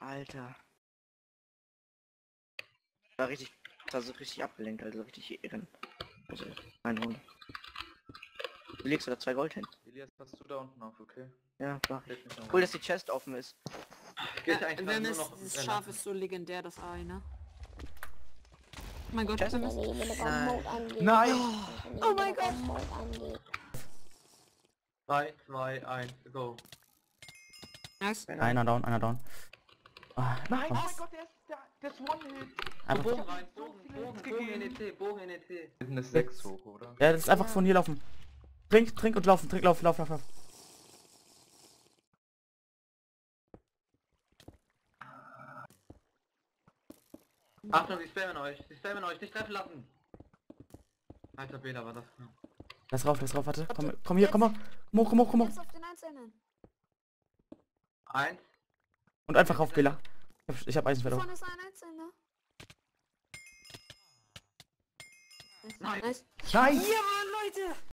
Alter. War richtig, war so richtig abgelenkt, also richtig irren. Also, eine Runde. Du legst da zwei Gold hin. Elias, passt du da unten auf, okay? Ja, noch Cool, dass die Chest offen ist. Geht Ja, eigentlich wenn nur es, noch das Rennen. Schaf ist so legendär, das eine. Mein Gott, Chest? wir müssen... Nein. Nein! Oh mit mein Gott. Mode angeht. 3, 2, 1, go. Nice. Einer down, einer down. Ah, Nein, oh mein Gott, der ist, der, der ist One-Hit. Einfach, Bogen rein, Bogen, Bogen, Bogen in ET, Bogen in ET. Hinten ist 6 hoch, oder? ja, das ist einfach von hier laufen. Trink, trink und laufen, trink, lauf, lauf, lauf, lauf. Achtung, die spammen euch, die spammen euch, nicht treffen lassen. Alter Bela war das. Lass rauf, lass rauf, warte. Komm, komm hier, komm mal. Komm hoch, komm hoch, komm hoch. Jetzt auf den Einzelnen. Eins. Und einfach rauf, Bela. Ich hab, ich hab Eisenschwert auf. Nein. Nice. Nein! Ja, Mann, Leute!